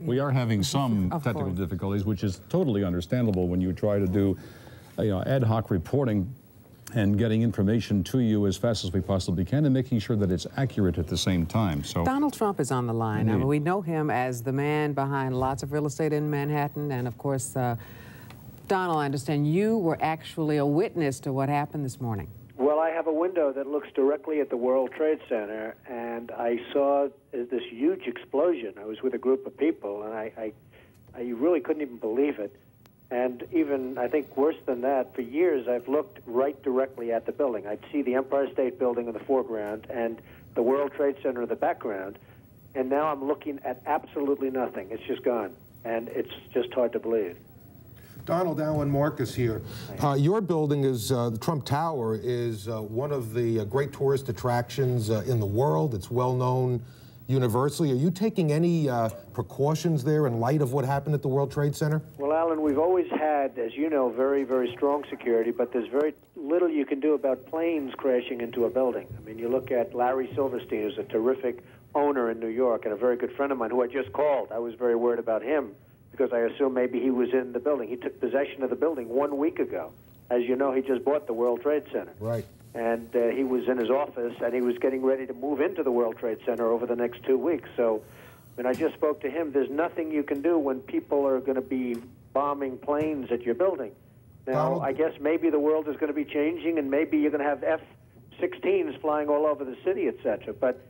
We are having some Of technical course. difficulties, which is totally understandable when you try to do you know, ad hoc reporting and getting information to you as fast as we possibly can and making sure that it's accurate at the same time. So, Donald Trump is on the line. I mean, we know him as the man behind lots of real estate in Manhattan. And of course, uh, Donald, I understand you were actually a witness to what happened this morning. Well, I have a window that looks directly at the World Trade Center, and I saw uh, this huge explosion. I was with a group of people, and I, I, I really couldn't even believe it. And even, I think, worse than that, for years I've looked right directly at the building. I'd see the Empire State Building in the foreground and the World Trade Center in the background, and now I'm looking at absolutely nothing. It's just gone, and it's just hard to believe. Donald Alan Marcus here. Uh, your building is, uh, the Trump Tower is uh, one of the uh, great tourist attractions uh, in the world. It's well known universally. Are you taking any uh, precautions there in light of what happened at the World Trade Center? Well, Alan, we've always had, as you know, very, very strong security, but there's very little you can do about planes crashing into a building. I mean, you look at Larry Silverstein, who's a terrific owner in New York and a very good friend of mine who I just called. I was very worried about him because I assume maybe he was in the building. He took possession of the building one week ago. As you know, he just bought the World Trade Center. Right. And uh, he was in his office and he was getting ready to move into the World Trade Center over the next two weeks. So when I just spoke to him, there's nothing you can do when people are going to be bombing planes at your building. Now, Donald- I guess maybe the world is going to be changing and maybe you're going to have F 16s flying all over the city, etc. But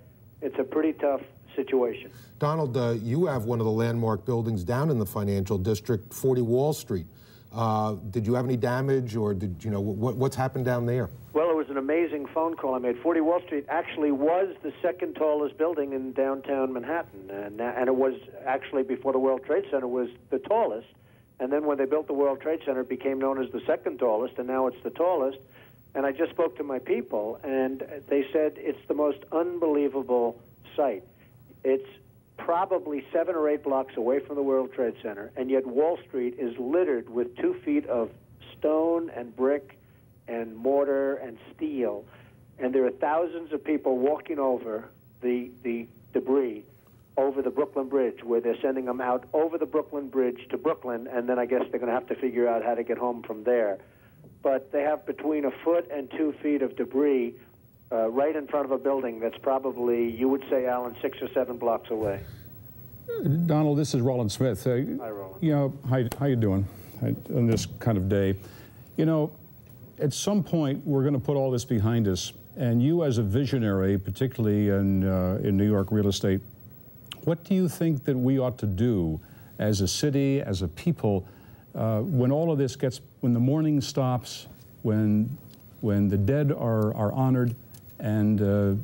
it's a pretty tough situation. Donald, uh, you have one of the landmark buildings down in the financial district, 40 Wall Street. Uh, did you have any damage, or did you know what, what's happened down there? Well, it was an amazing phone call I made. 40 Wall Street actually was the second tallest building in downtown Manhattan, and, and it was actually before the World Trade Center was the tallest. And then when they built the World Trade Center, it became known as the second tallest, and now it's the tallest. And I just spoke to my people, and they said it's the most unbelievable site. It's probably seven or eight blocks away from the World Trade Center, and yet Wall Street is littered with two feet of stone and brick and mortar and steel, and there are thousands of people walking over the the debris over the Brooklyn Bridge, where they're sending them out over the Brooklyn Bridge to Brooklyn, and then I guess they're going to have to figure out how to get home from there. But they have between a foot and two feet of debris uh, right in front of a building that's probably, you would say, Alan, six or seven blocks away. Donald, this is Rolland Smith. Uh, Hi, Rolland. You know, how, how you doing on this kind of day? You know, at some point, we're going to put all this behind us. And you, as a visionary, particularly in, uh, in New York real estate, what do you think that we ought to do as a city, as a people, uh, when all of this gets, when the mourning stops, when, when the dead are, are honored, and, uh,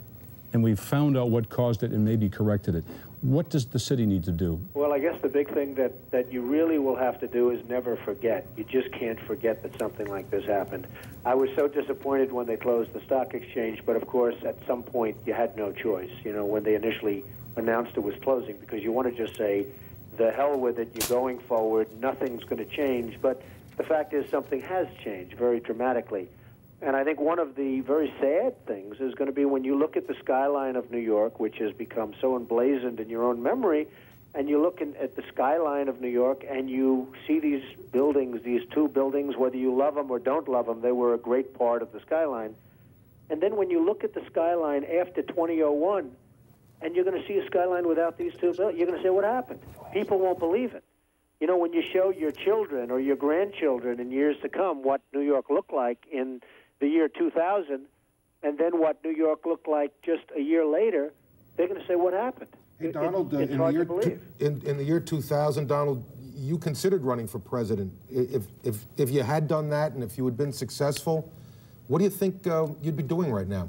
and we've found out what caused it and maybe corrected it? What does the city need to do? Well, I guess the big thing that, that you really will have to do is never forget. You just can't forget that something like this happened. I was so disappointed when they closed the stock exchange, but of course, at some point, you had no choice, you know, when they initially announced it was closing, because you want to just say, the hell with it, you're going forward, nothing's going to change. But the fact is, something has changed very dramatically. And I think one of the very sad things is going to be when you look at the skyline of New York, which has become so emblazoned in your own memory, and you look in, at the skyline of New York and you see these buildings, these two buildings, whether you love them or don't love them, they were a great part of the skyline. And then when you look at the skyline after 2001, and you're going to see a skyline without these two buildings, you're going to say, what happened? People won't believe it. You know, when you show your children or your grandchildren in years to come what New York looked like in the year 2000, and then what New York looked like just a year later, they're going to say, "What happened?" Hey, Donald, it- uh, in, the year in, in the year 2000, Donald, you considered running for president. If, if, if you had done that and if you had been successful, what do you think uh, you'd be doing right now?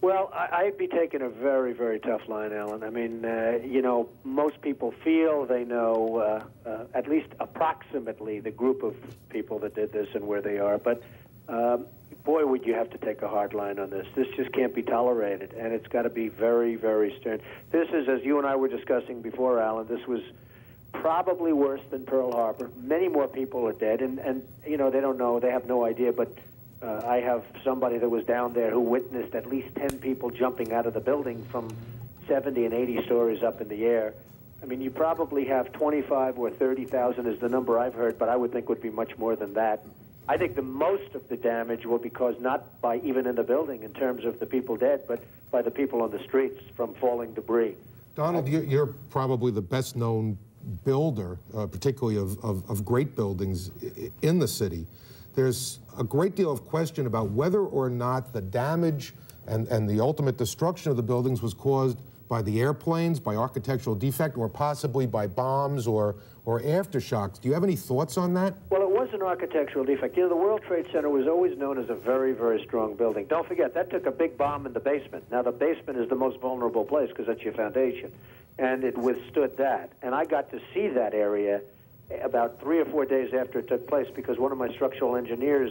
Well, I, I'd be taking a very, very tough line, Alan. I mean, uh, you know, most people feel they know uh, uh, at least approximately the group of people that did this and where they are. But um, boy, would you have to take a hard line on this. This just can't be tolerated, and it's got to be very, very stern. This is, as you and I were discussing before, Alan. This was probably worse than Pearl Harbor. Many more people are dead, and and you know they don't know, they have no idea, but. Uh, I have somebody that was down there who witnessed at least 10 people jumping out of the building from 70 and 80 stories up in the air. I mean, you probably have 25 or 30,000 is the number I've heard, but I would think would be much more than that. I think the most of the damage will be caused not by even in the building in terms of the people dead, but by the people on the streets from falling debris. Donald, you- you're probably the best known builder, uh, particularly of, of, of great buildings in the city. There's a great deal of question about whether or not the damage and, and the ultimate destruction of the buildings was caused by the airplanes, by architectural defect, or possibly by bombs or, or aftershocks. Do you have any thoughts on that? Well, it was an architectural defect. You know, the World Trade Center was always known as a very, very strong building. Don't forget, that took a big bomb in the basement. Now, the basement is the most vulnerable place because that's your foundation. And it withstood that. And I got to see that area about three or four days after it took place because one of my structural engineers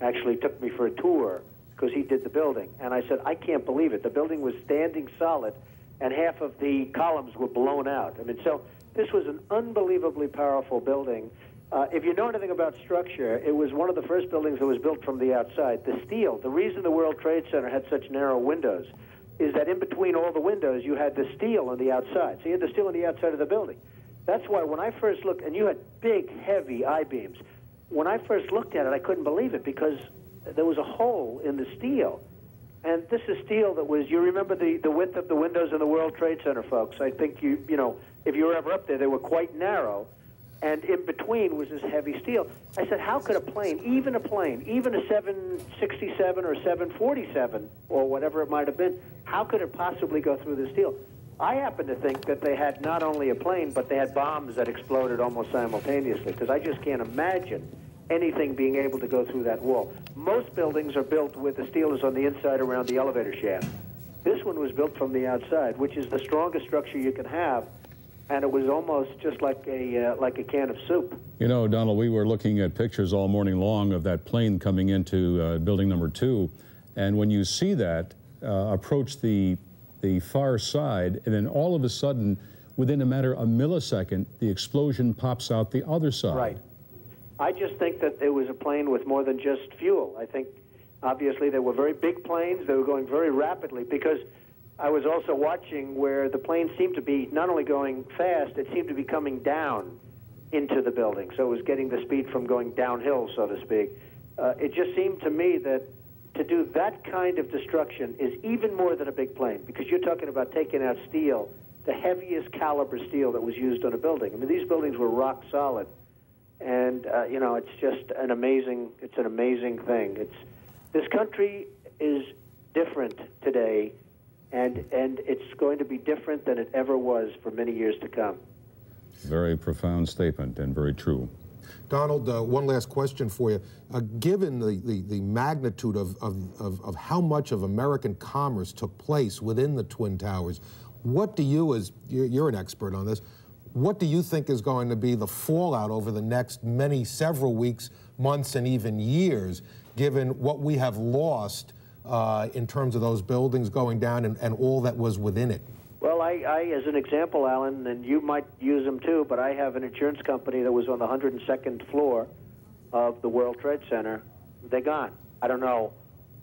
actually took me for a tour because he did the building. And I said, I can't believe it. The building was standing solid and half of the columns were blown out. I mean, so this was an unbelievably powerful building. Uh, if you know anything about structure, it was one of the first buildings that was built from the outside. The steel, the reason the World Trade Center had such narrow windows is that in between all the windows, you had the steel on the outside. So you had the steel on the outside of the building. That's why when I first looked, and you had big, heavy I beams, when I first looked at it, I couldn't believe it because there was a hole in the steel. And this is steel that was, you remember the, the width of the windows in the World Trade Center, folks. I think you, you know, if you were ever up there, they were quite narrow. And in between was this heavy steel. I said, how could a plane, even a plane, even a 767 or 747 or whatever it might have been, how could it possibly go through the steel? I happen to think that they had not only a plane, but they had bombs that exploded almost simultaneously, because I just can't imagine anything being able to go through that wall. Most buildings are built with the steel is on the inside around the elevator shaft. This one was built from the outside, which is the strongest structure you can have, and it was almost just like a uh, like a can of soup. You know, Donald, we were looking at pictures all morning long of that plane coming into uh, building number two, and when you see that uh, approach the the far side, and then all of a sudden, within a matter of a millisecond, the explosion pops out the other side. Right. I just think that it was a plane with more than just fuel. I think, obviously, they were very big planes. They were going very rapidly because I was also watching where the plane seemed to be not only going fast, it seemed to be coming down into the building. So it was getting the speed from going downhill, so to speak. Uh, it just seemed to me that to do that kind of destruction is even more than a big plane because you're talking about taking out steel, the heaviest caliber steel that was used on a building. I mean, these buildings were rock solid and uh, you know it's just an amazing it's an amazing thing it's this country is different today and and it's going to be different than it ever was for many years to come Very profound statement and very true. Donald, uh, one last question for you. Uh, given the, the, the magnitude of, of, of, of how much of American commerce took place within the Twin Towers, what do you, as you're, an expert on this, what do you think is going to be the fallout over the next many, several weeks, months, and even years, given what we have lost uh, in terms of those buildings going down and, and all that was within it? Well I, I as an example alan and you might use them too but i have an insurance company that was on the 102nd floor of the world trade center. They're gone. I don't know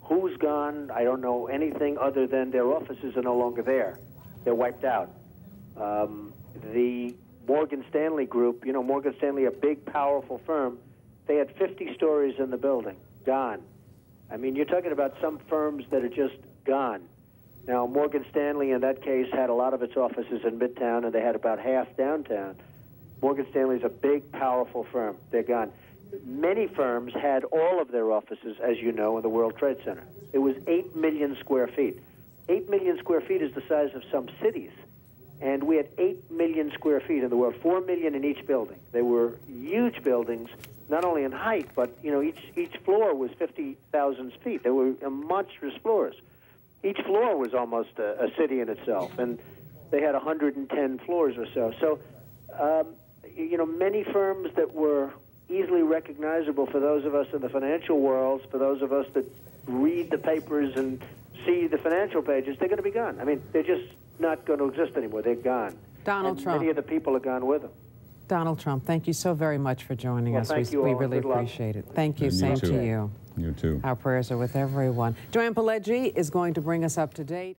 who's gone. I don't know anything other than their offices are no longer there. They're wiped out. Um, the Morgan Stanley Group, you know, Morgan Stanley, a big, powerful firm, they had 50 stories in the building, gone. I mean, you're talking about some firms that are just gone. Now, Morgan Stanley, in that case, had a lot of its offices in Midtown, and they had about half downtown. Morgan Stanley is a big, powerful firm. They're gone. Many firms had all of their offices, as you know, in the World Trade Center. It was 8 million square feet. 8 million square feet is the size of some cities and we had 8 million square feet in the world, 4 million in each building. They were huge buildings, not only in height, but you know, each each floor was 50,000 feet. They were monstrous floors. Each floor was almost a, a city in itself, and they had 110 floors or so. So, um, you know, many firms that were easily recognizable for those of us in the financial worlds, for those of us that read the papers and see the financial pages, they're going to be gone. I mean, they're just not going to exist anymore. They're gone. Donald and Trump. Many of the people are gone with them. Donald Trump, thank you so very much for joining Well, us. thank we, you we really Good luck. appreciate it. Thank you. And Same too. to you. You too. Our prayers are with everyone. Joanne Pileggi is going to bring us up to date.